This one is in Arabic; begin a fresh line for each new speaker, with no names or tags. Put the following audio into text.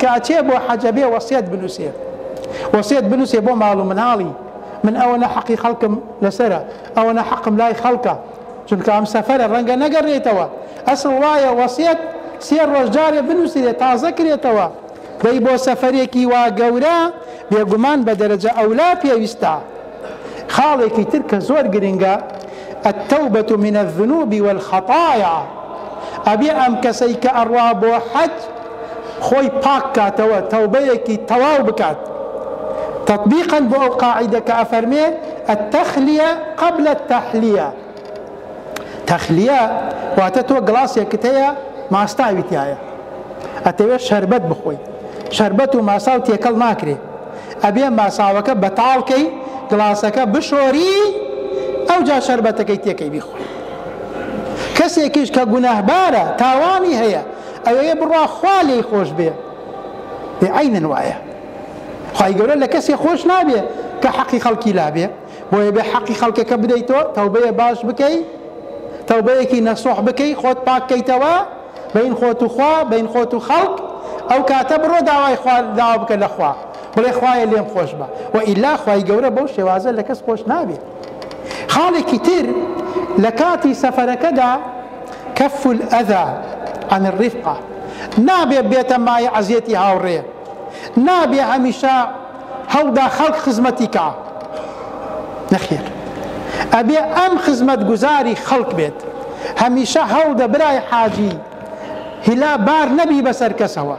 کە ئەچێ بۆ حەجەبێ وەسیەت بنووسێ وەسیەت بنووسێ بۆ ماڵ و مناڵی من ئەوە حەقی خەڵکم لەسرە ئەوە حەقم لای خەڵکە چونکە ئەم سەفەرە ڕەنگە نەگەڕێتەوە. ئەسڵ وایە وەسیەت سێ ڕۆژجارێ بنووسێت تازە کرێتەوە. دەی بۆ سەفرێکی وا گەورە بێگومان بە دەرەجە ئەولا پێویستە. خاڵێکی تر کە زۆر گرنگە التوبة من الذنوب والخطايا. أبي أم كسيك أرواب وحج خۆی پاک کاتەوە تەوبەیەکی تەواو بکات. تطبیقا بۆ ئەو قاعیدەکە ئەفەرمێ ئەتەخلیە قبل تەحلیە تەخلیە واتە تۆ گڵاسێکت هەیە ماستاویتایە ئەتەوێت شربەت بخۆی. شربەت و ماساو تێکەڵ ناکرێ. ئەبێ ماساوەکە بەتاڵکەی گڵاسەکە بشۆری ئەو جا شربەتەکەی تێکەی بیخۆی. کەسێکیش کە گوناهبارە تاوانی هەیە ئەوەیە بڕوا خوا لێی خۆش بێ. بێعینن وایە. خی گەورە لە کەسێ خۆش نابێ کە حەقی خەڵکی لابێ. بۆیە بێ حەقی خەڵکەکە بدەیتەوە باش بکەی تەوبەیەکی نەسۆح بکەی خۆت پاکەیتەوە بین خۆت و خوا بین خۆت و خەڵک ئەو کاتە بڕۆ داوای داوا بکە لە خوا. بڵێ خوایە لێم خۆش بە. و ئیلا خی گەورە بەو شێوازە لە کەس خۆش نابێت خاڵێکی لە کاتی سەفەرەکەدا كف الأذى عن الرفقة. نابێ بێتە مای عزیەتی هاوڕێ نابێ هەمیشە هەڵدا خەڵک خزمەتی کا نەخێر ئەبێ ئەم خزمەت گوزاری خەڵک بێت هەمیشە هەڵدە برای حاجی هیلا بار نەبی بەسەر کەسەوە